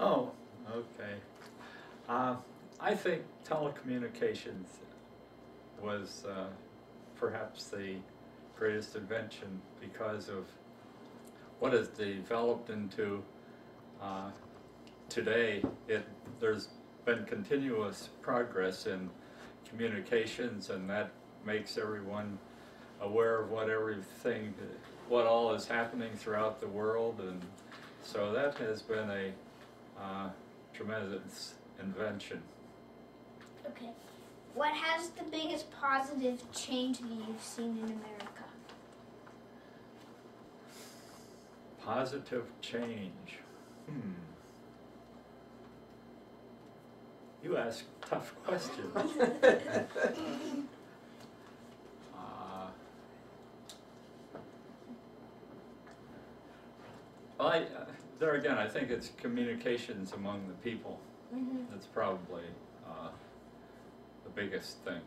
Oh, okay. Uh, I think telecommunications was uh, perhaps the greatest invention because of what has developed into uh, today. It there's been continuous progress in communications, and that makes everyone aware of what everything, what all is happening throughout the world, and so that has been a tremendous invention. Okay. What has the biggest positive change that you've seen in America? Positive change. Hmm. You ask tough questions. well, I, uh, there again, I think it's communications among the people. Mm-hmm. That's probably uh, the biggest thing.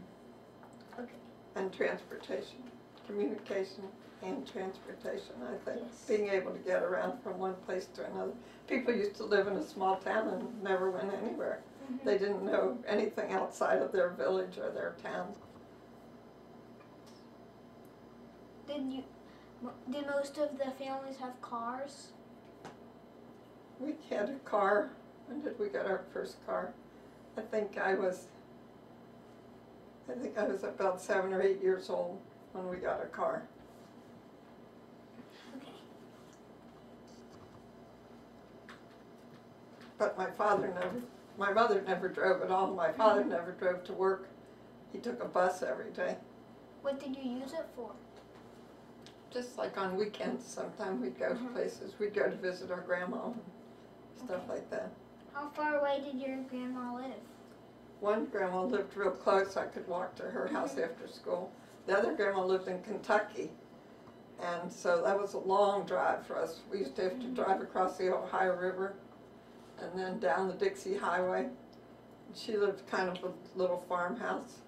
Okay. And transportation, communication and transportation, I think. Yes. Being able to get around from one place to another. People used to live in a small town and never went anywhere. Mhm. They didn't know anything outside of their village or their town. Did you? Did most of the families have cars? We had a car. When did we get our first car? I think I was, I think I was about seven or eight years old when we got a car. Okay. But my father never, my mother never drove at all. My father Mhm. never drove to work. He took a bus every day. What did you use it for? Just like on weekends, sometimes we'd go to Mhm. places. We'd go to visit our grandma and stuff like that. How far away did your grandma live? One grandma lived real close. I could walk to her house Mhm. after school. The other grandma lived in Kentucky. And so that was a long drive for us. We used to have to Mhm. drive across the Ohio River and then down the Dixie Highway. She lived kind of a little farmhouse.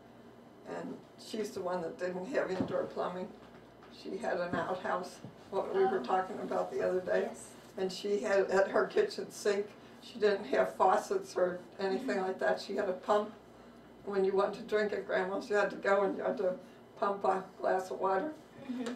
And she's the one that didn't have indoor plumbing. She had an outhouse, what we were Oh. talking about the other day. Yes. And she had at her kitchen sink, she didn't have faucets or anything like that. She had a pump. When you wanted to drink at grandma's, you had to go and you had to pump a glass of water. Mm-hmm.